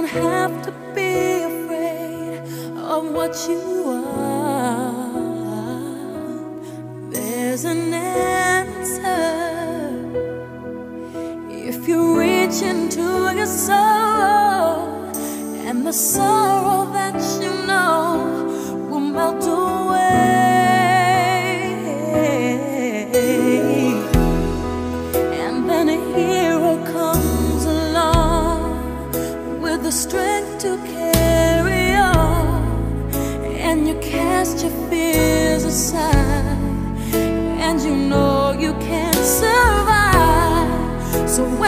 don't have to be afraid of what you are. There's an answer if you reach into your soul and the sorrow that you know.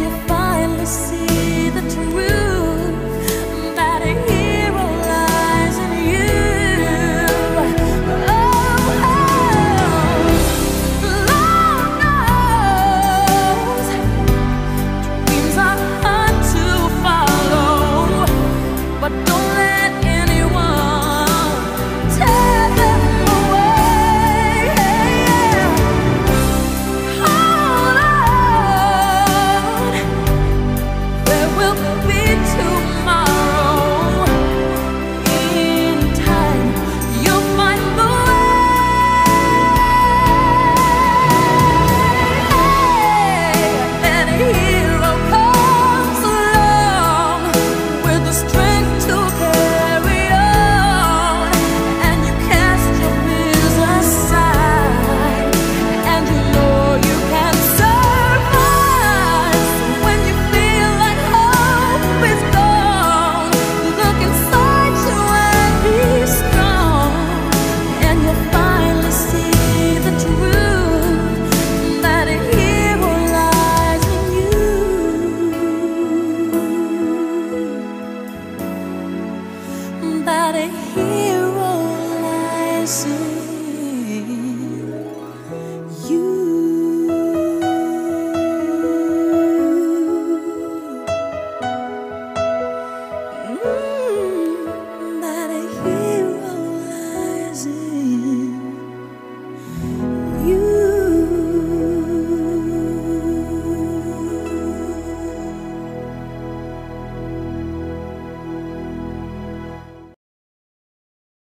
you finally see the truth. somebody here.